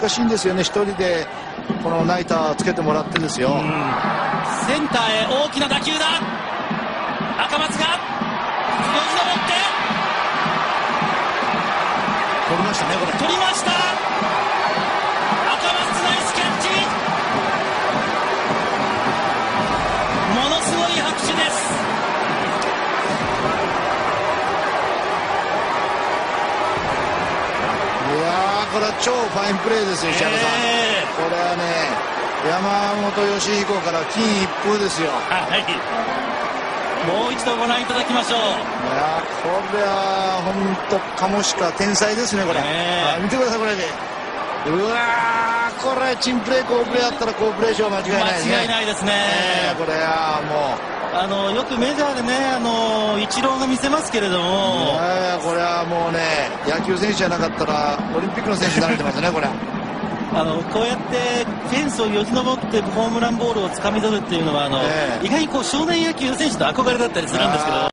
難しいんですよね、一人でこのナイターつけてもらってですよ。センターへ大きな打球だ。赤松がよじ登って取りましたね、これ。取りましたこれは超ファインプレーですよ、石原さん。えこれはね、山本義彦から金一封ですよ。はい。もう一度ご覧いただきましょう。いやーこれは本当カモシカ天才ですねこれ、見てくださいこれで。うわーこれチンプレー好プレーやったら好プレー賞間違いないですね。間違いないですね、えーこれはもあのよくメジャーでねあのイチローが見せますけれどうも、えーこれ野球選手じゃなかったらオリンピックの選手になれてますねこれ。あのこうやってフェンスをよじ登ってホームランボールをつかみ取るっていうのはあの、ええ。意外にこう少年野球選手の憧れだったりするんですけど